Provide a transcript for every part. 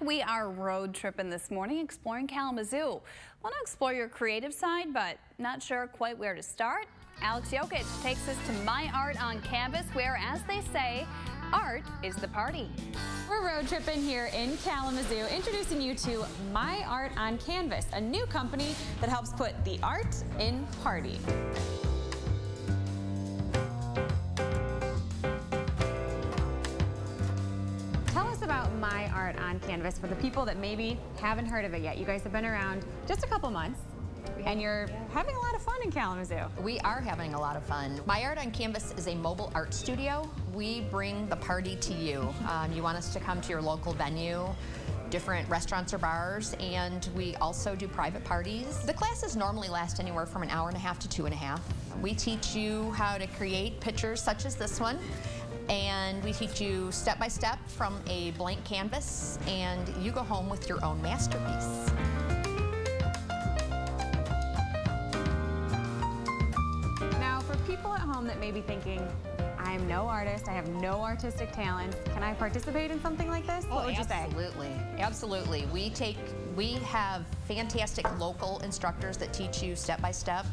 We are road tripping this morning, exploring Kalamazoo. Want to explore your creative side, but not sure quite where to start? Alex Jokic takes us to My Art on Canvas, where, as they say, art is the party. We're road tripping here in Kalamazoo, introducing you to My Art on Canvas, a new company that helps put the art in party. My Art on Canvas for the people that maybe haven't heard of it yet. You guys have been around just a couple months and you're having a lot of fun in Kalamazoo. We are having a lot of fun. My Art on Canvas is a mobile art studio. We bring the party to you. Um, you want us to come to your local venue different restaurants or bars, and we also do private parties. The classes normally last anywhere from an hour and a half to two and a half. We teach you how to create pictures such as this one, and we teach you step by step from a blank canvas, and you go home with your own masterpiece. Now, for people at home that may be thinking, I'm no artist, I have no artistic talents. Can I participate in something like this? Oh, what would absolutely. you say? Absolutely. Absolutely. We take we have fantastic local instructors that teach you step by step.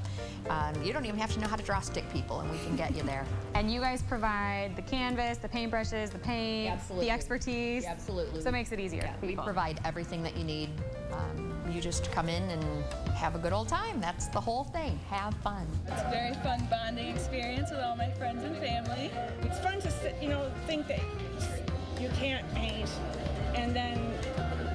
Um, you don't even have to know how to draw stick people and we can get you there. and you guys provide the canvas, the paintbrushes, the paint, absolutely. the expertise. Absolutely. So it makes it easier. Yeah, we provide everything that you need. Um, you just come in and have a good old time. That's the whole thing. Have fun. It's a very fun bonding experience with all my friends and family. It's fun to sit, you know, think that you can't paint and then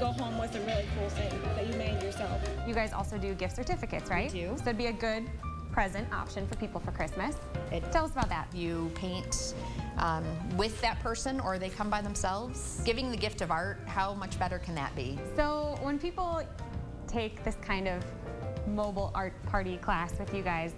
go home with a really cool thing that you made yourself. You guys also do gift certificates, right? We do. So it'd be a good present option for people for Christmas. It, Tell us about that. You paint um, with that person or they come by themselves. Giving the gift of art, how much better can that be? So when people take this kind of mobile art party class with you guys,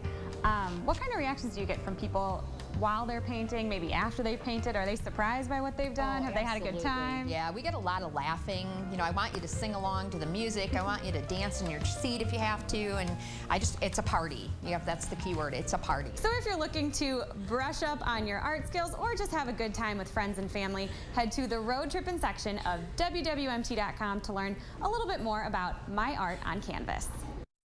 um, what kind of reactions do you get from people while they're painting, maybe after they've painted? Are they surprised by what they've done? Oh, Have they had a good time? Yeah, we get a lot of laughing. You know, I want you to sing along to the music. I want you to dance in your seat if you have to. And I just, it's a party. Yeah, that's the key word. It's a party. So if you're looking to brush up on your art skills or just have a good time with friends and family, head to the road tripping section of WWMT.com to learn a little bit more about My Art on Canvas.